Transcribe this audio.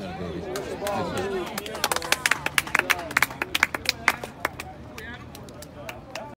Yeah. baby.